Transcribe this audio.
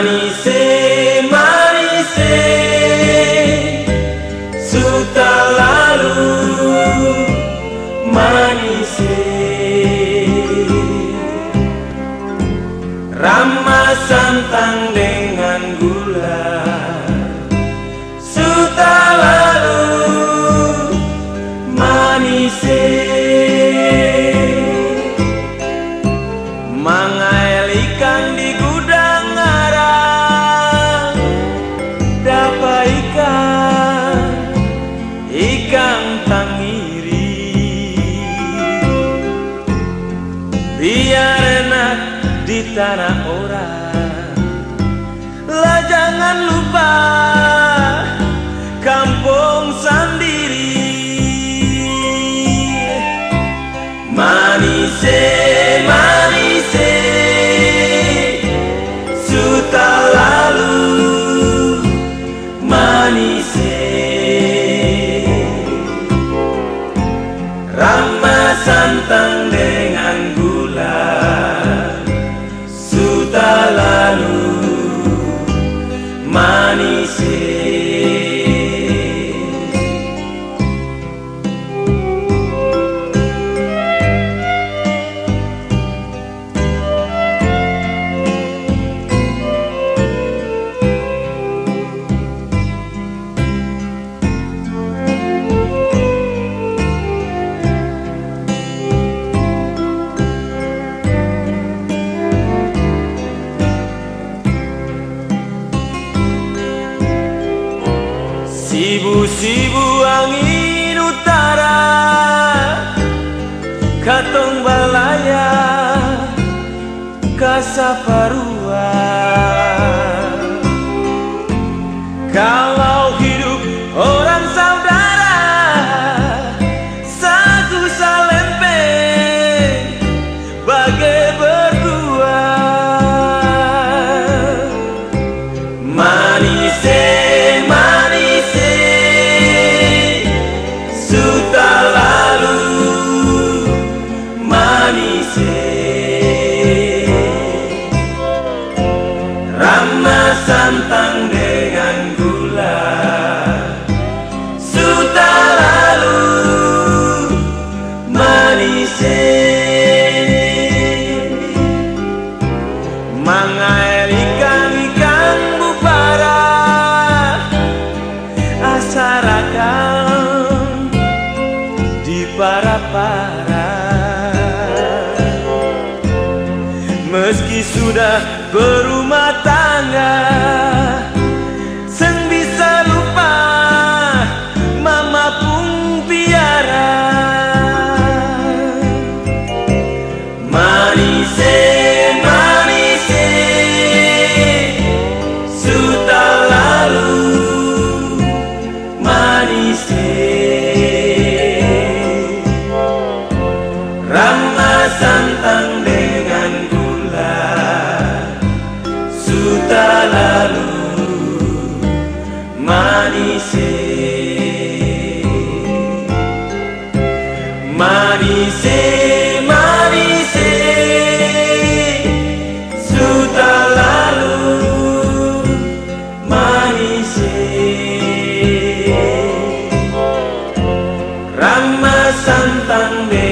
marise marise suta lalu marise. Ramah santang dengan gula suta lalu marise. Manga Ikan tangiri. Biar enak di tanah orang. Lah jangan lupa kampung sendiri. Manis Kusibu angin utara Katong balaya Kasaparu sudah berumah tangga. tan bề